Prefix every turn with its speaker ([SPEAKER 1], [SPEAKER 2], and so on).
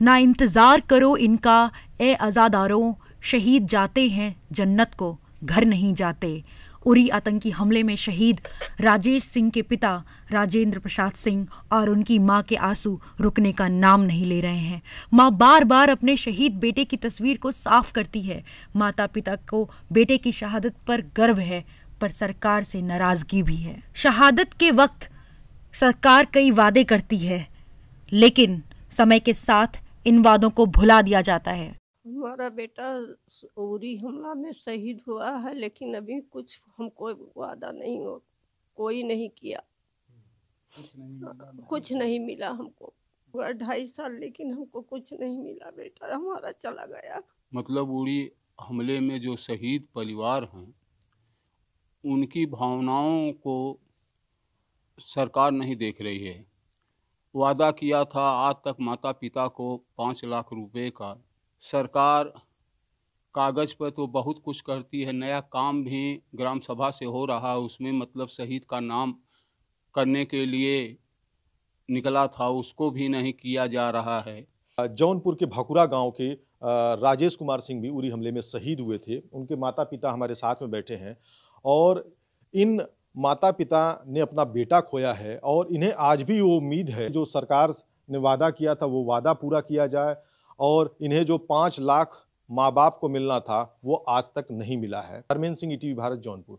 [SPEAKER 1] ना इंतज़ार करो इनका। ए अजादारों शहीद जाते हैं जन्नत को, घर नहीं जाते। उरी आतंकी हमले में शहीद राजेश सिंह के पिता राजेंद्र प्रसाद सिंह और उनकी माँ के आँसू रुकने का नाम नहीं ले रहे हैं। माँ बार बार अपने शहीद बेटे की तस्वीर को साफ़ करती है। माता पिता को बेटे की शहादत पर गर्व है, पर सरकार से नाराज़गी भी है। शहादत के वक्त सरकार कई वादे करती है, लेकिन समय के साथ इन वादों को भुला दिया जाता है।
[SPEAKER 2] हमारा बेटा उरी हमला में शहीद हुआ है लेकिन अभी कुछ हमको वादा नहीं हो कोई नहीं किया। कुछ नहीं मिला हमको। हुआ ढाई साल लेकिन हमको कुछ नहीं मिला बेटा हमारा चला गया।
[SPEAKER 3] मतलब उड़ी हमले में जो शहीद परिवार हैं उनकी भावनाओं को सरकार नहीं देख रही है। वादा किया था आज तक माता पिता को पाँच लाख रुपए का। सरकार कागज़ पर तो बहुत कुछ करती है, नया काम भी ग्राम सभा से हो रहा है उसमें मतलब शहीद का नाम करने के लिए निकला था, उसको भी नहीं किया जा रहा है।
[SPEAKER 4] जौनपुर के भकुरा गाँव के राजेश कुमार सिंह भी उरी हमले में शहीद हुए थे। उनके माता पिता हमारे साथ में बैठे हैं और इन माता पिता ने अपना बेटा खोया है और इन्हें आज भी वो उम्मीद है। जो सरकार ने वादा किया था, वो वादा पूरा किया जाए और इन्हें जो पाँच लाख माँ बाप को मिलना था, वो आज तक नहीं मिला है। हरमेन सिंह ई भारत, जौनपुर।